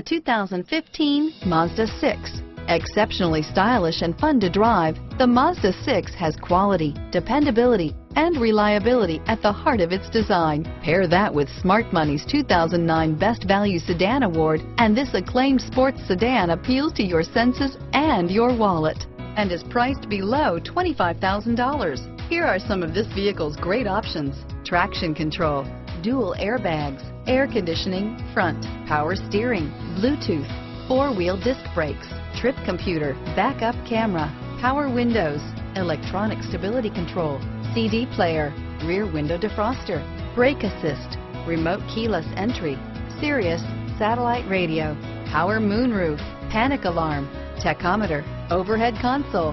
The 2015 Mazda 6. Exceptionally stylish and fun to drive, the Mazda 6 has quality, dependability, and reliability at the heart of its design. Pair that with Smart Money's 2009 Best Value Sedan Award, and this acclaimed sports sedan appeals to your senses and your wallet and is priced below $25,000. Here are some of this vehicle's great options. Traction control, dual airbags, air conditioning, front, power steering, Bluetooth, four-wheel disc brakes, trip computer, backup camera, power windows, electronic stability control, CD player, rear window defroster, brake assist, remote keyless entry, Sirius satellite radio, power moonroof, panic alarm, tachometer, overhead console,